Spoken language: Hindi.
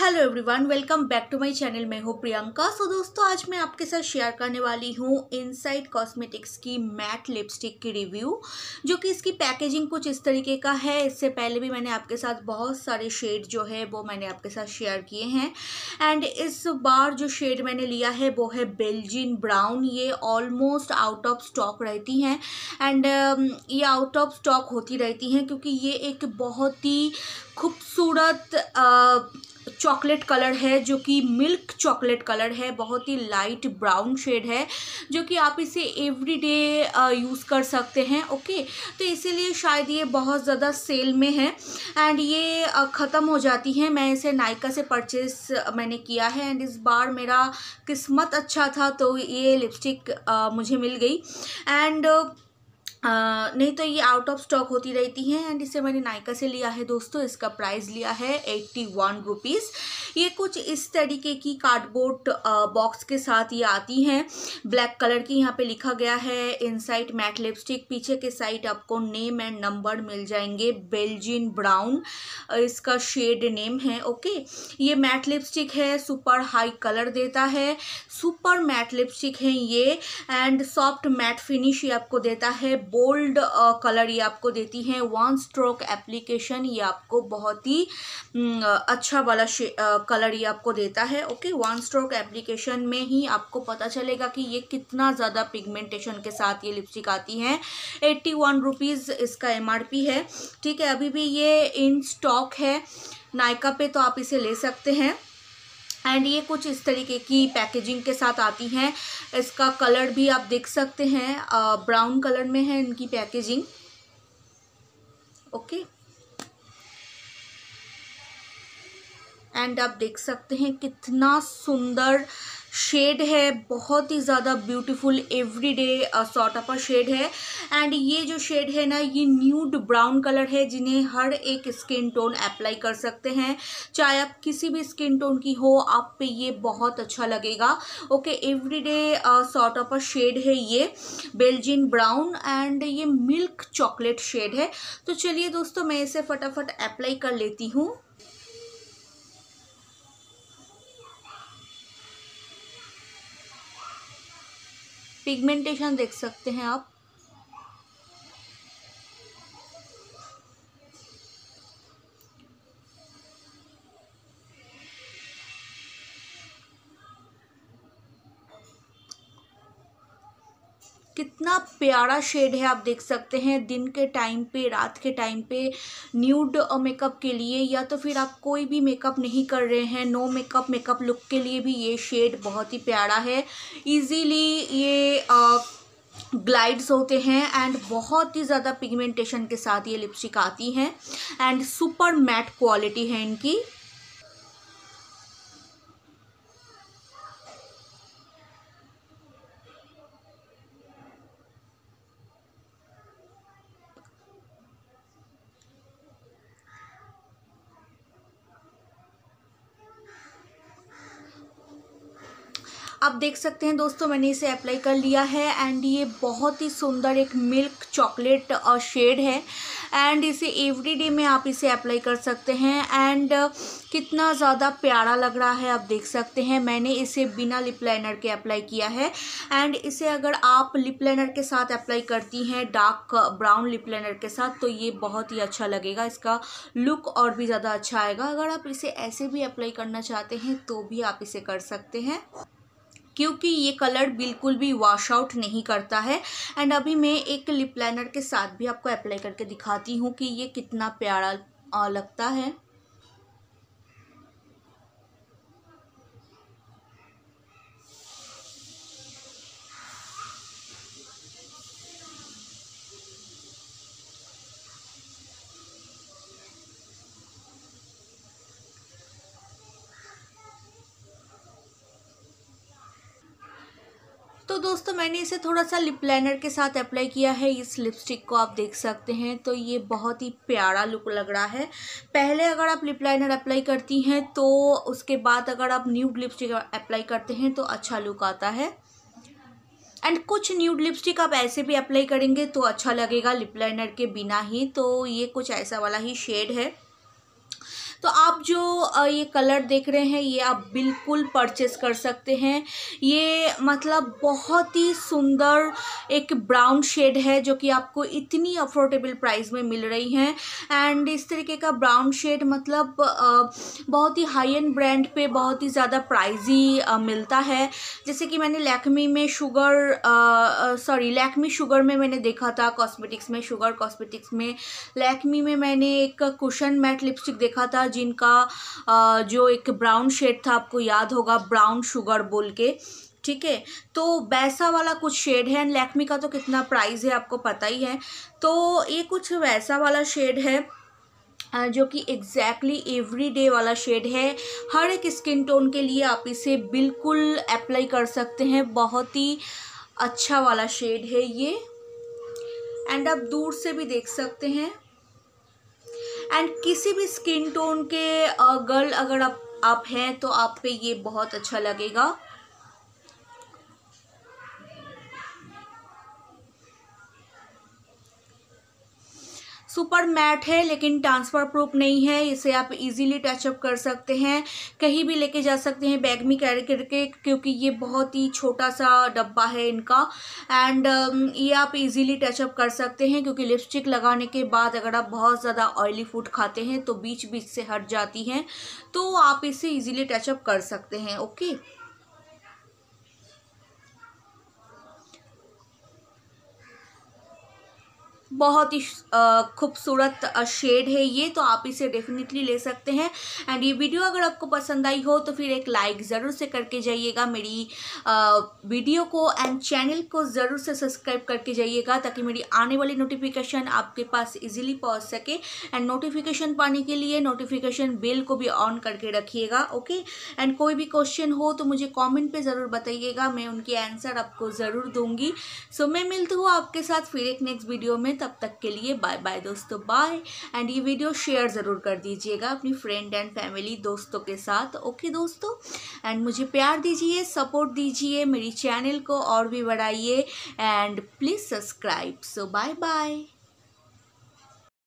Hello everyone welcome back to my channel मैं हूँ प्रियंका। सो दोस्तों आज मैं आपके साथ शेयर करने वाली हूँ इनसाइड कॉस्मेटिक्स की मैट लिपस्टिक की रिव्यू जो कि इसकी पैकेजिंग कुछ इस तरीके का है। इससे पहले भी मैंने आपके साथ बहुत सारे शेड जो है वो मैंने आपके साथ शेयर किए हैं। एंड इस बार जो शेड मैंने लिया है वो है बेल्जिन ब्राउन ये ऑलमोस्ट आउट ऑफ़ स्टॉक रहती हैं। एंड um, ये आउट ऑफ़ स्टॉक होती रहती हैं क्योंकि ये एक बहुत ही खूबसूरत चॉकलेट कलर है, जो कि मिल्क चॉकलेट कलर है, बहुत ही लाइट ब्राउन शेड है, जो कि आप इसे एवरी डे यूज़ कर सकते हैं, ओके? तो इसीलिए शायद ये बहुत ज़्यादा सेल में है, एंड ये ख़त्म हो जाती है। मैं इसे नायका से परचेस मैंने किया है, एंड इस बार मेरा किस्मत अच्छा था तो ये लिपस्टिक मुझे मिल गई, एंड नहीं तो ये आउट ऑफ़ स्टॉक होती रहती हैं एंड इसे मैंने नायका से लिया है दोस्तों, इसका प्राइस लिया है एट्टी वन रुपीज़ ये कुछ इस तरीके की कार्डबोर्ड बॉक्स के साथ ये आती हैं। ब्लैक कलर की यहाँ पे लिखा गया है इनसाइड मैट लिपस्टिक पीछे के साइड आपको नेम एंड नंबर मिल जाएँगे बेल्जियन ब्राउन इसका शेड नेम है ओके ये मैट लिपस्टिक है सुपर हाई कलर देता है। सुपर मैट लिपस्टिक है ये एंड सॉफ्ट मैट फिनिश ये आपको देता है बोल्ड कलर uh, ये आपको देती हैं। वन स्ट्रोक एप्लीकेशन ये आपको बहुत ही uh, अच्छा वाला कलर ये आपको देता है ओके वन स्ट्रोक एप्लीकेशन में ही आपको पता चलेगा कि ये कितना ज़्यादा पिगमेंटेशन के साथ ये लिपस्टिक आती हैं। एट्टी वन रुपीज़ इसका एमआरपी है ठीक है? अभी भी ये इन स्टॉक है नायका पे तो आप इसे ले सकते हैं। एंड ये कुछ इस तरीके की पैकेजिंग के साथ आती हैं। इसका कलर भी आप देख सकते हैं। ब्राउन कलर में है इनकी पैकेजिंग ओके एंड आप देख सकते हैं कितना सुंदर शेड है, बहुत ही ज़्यादा beautiful everyday sort of a shade है। एंड ये जो शेड है ना, ये न्यूड ब्राउन कलर है, जिन्हें हर एक स्किन टोन अप्लाई कर सकते हैं। चाहे आप किसी भी स्किन टोन की हो, आप पे ये बहुत अच्छा लगेगा। Okay everyday sort of a shade है ये बेल्जियन ब्राउन एंड ये मिल्क चॉकलेट शेड है। तो चलिए दोस्तों, मैं इसे फटाफट अप्लाई कर लेती हूँ। पिगमेंटेशन देख सकते हैं आप। कितना प्यारा शेड है आप देख सकते हैं। दिन के टाइम पे, रात के टाइम पे न्यूड मेकअप के लिए या तो फिर आप कोई भी मेकअप नहीं कर रहे हैं नो मेकअप मेकअप लुक के लिए भी ये शेड बहुत ही प्यारा है। इजीली ये ग्लाइड्स होते हैं एंड बहुत ही ज़्यादा पिगमेंटेशन के साथ ये लिपस्टिक आती हैं। एंड सुपर मैट क्वालिटी है इनकी। आप देख सकते हैं दोस्तों, मैंने इसे अप्लाई कर लिया है एंड ये बहुत ही सुंदर एक मिल्क चॉकलेट शेड है एंड इसे एवरी डे में आप इसे अप्लाई कर सकते हैं एंड कितना ज़्यादा प्यारा लग रहा है आप देख सकते हैं। मैंने इसे बिना लिप लाइनर के अप्लाई किया है एंड इसे अगर आप लिप लाइनर के साथ अप्लाई करती हैं डार्क ब्राउन लिप लाइनर के साथ तो ये बहुत ही अच्छा लगेगा, इसका लुक और भी ज़्यादा अच्छा आएगा। अगर आप इसे ऐसे भी अप्लाई करना चाहते हैं तो भी आप इसे कर सकते हैं। क्योंकि ये कलर बिल्कुल भी वॉश आउट नहीं करता है। एंड अभी मैं एक लिप लाइनर के साथ भी आपको अप्लाई करके दिखाती हूँ कि ये कितना प्यारा लगता है। दोस्तों, मैंने इसे थोड़ा सा लिप लाइनर के साथ अप्लाई किया है। इस लिपस्टिक को आप देख सकते हैं। तो ये बहुत ही प्यारा लुक लग रहा है। पहले अगर आप लिप लाइनर अप्लाई करती हैं तो उसके बाद अगर आप न्यूड लिपस्टिक अप्लाई करते हैं तो अच्छा लुक आता है। एंड कुछ न्यूड लिपस्टिक आप ऐसे भी अप्लाई करेंगे तो अच्छा लगेगा लिप लाइनर के बिना ही। तो ये कुछ ऐसा वाला ही शेड है। तो आप जो ये कलर देख रहे हैं, ये आप बिल्कुल परचेस कर सकते हैं। ये मतलब बहुत ही सुंदर एक ब्राउन शेड है जो कि आपको इतनी अफोर्डेबल प्राइस में मिल रही हैं। एंड इस तरीके का ब्राउन शेड मतलब बहुत ही हाई एंड ब्रांड पे बहुत ही ज़्यादा प्राइजी मिलता है। जैसे कि मैंने लैक्मी में शुगर सॉरी लैक्मी शुगर में मैंने देखा था कॉस्मेटिक्स में शुगर कॉस्मेटिक्स में। लैक्मी में मैंने एक कुशन मैट लिपस्टिक देखा था, जिनका जो एक ब्राउन शेड था, आपको याद होगा ब्राउन शुगर बोल के। ठीक है? तो वैसा वाला कुछ शेड है एंड लैक्मी का तो कितना प्राइस है आपको पता ही है। तो ये कुछ वैसा वाला शेड है जो कि एग्जैक्टली एवरी डे वाला शेड है। हर एक स्किन टोन के लिए आप इसे बिल्कुल अप्लाई कर सकते हैं। बहुत ही अच्छा वाला शेड है ये। एंड आप दूर से भी देख सकते हैं। एंड किसी भी स्किन टोन के गर्ल अगर आप आप हैं तो आप पे ये बहुत अच्छा लगेगा। सुपर मैट है लेकिन ट्रांसफ़र प्रूफ नहीं है। इसे आप इजीली टचअप कर सकते हैं कहीं भी लेके जा सकते हैं बैग में कैरी करके क्योंकि ये बहुत ही छोटा सा डब्बा है इनका। एंड um, ये आप इजीली टचअप कर सकते हैं क्योंकि लिपस्टिक लगाने के बाद अगर आप बहुत ज़्यादा ऑयली फ़ूड खाते हैं तो बीच बीच से हट जाती हैं। तो आप इसे ईज़िली टचअप कर सकते हैं ओके बहुत ही खूबसूरत शेड है ये तो आप इसे डेफिनेटली ले सकते हैं। एंड ये वीडियो अगर आपको पसंद आई हो तो फिर एक लाइक ज़रूर से करके जाइएगा मेरी वीडियो को एंड चैनल को ज़रूर से सब्सक्राइब करके जाइएगा, ताकि मेरी आने वाली नोटिफिकेशन आपके पास इजीली पहुँच सके। एंड नोटिफिकेशन पाने के लिए नोटिफिकेशन बिल को भी ऑन करके रखिएगा ओके एंड कोई भी क्वेश्चन हो तो मुझे कॉमेंट पर ज़रूर बताइएगा, मैं उनके आंसर आपको ज़रूर दूँगी। सो मैं मिलती हूँ आपके साथ फिर एक नेक्स्ट वीडियो में। तब तक के लिए बाय बाय दोस्तों बाय एंड ये वीडियो शेयर ज़रूर कर दीजिएगा अपनी फ्रेंड एंड फैमिली दोस्तों के साथ ओके दोस्तों? एंड मुझे प्यार दीजिए सपोर्ट दीजिए मेरी चैनल को और भी बढ़ाइए and please subscribe so bye bye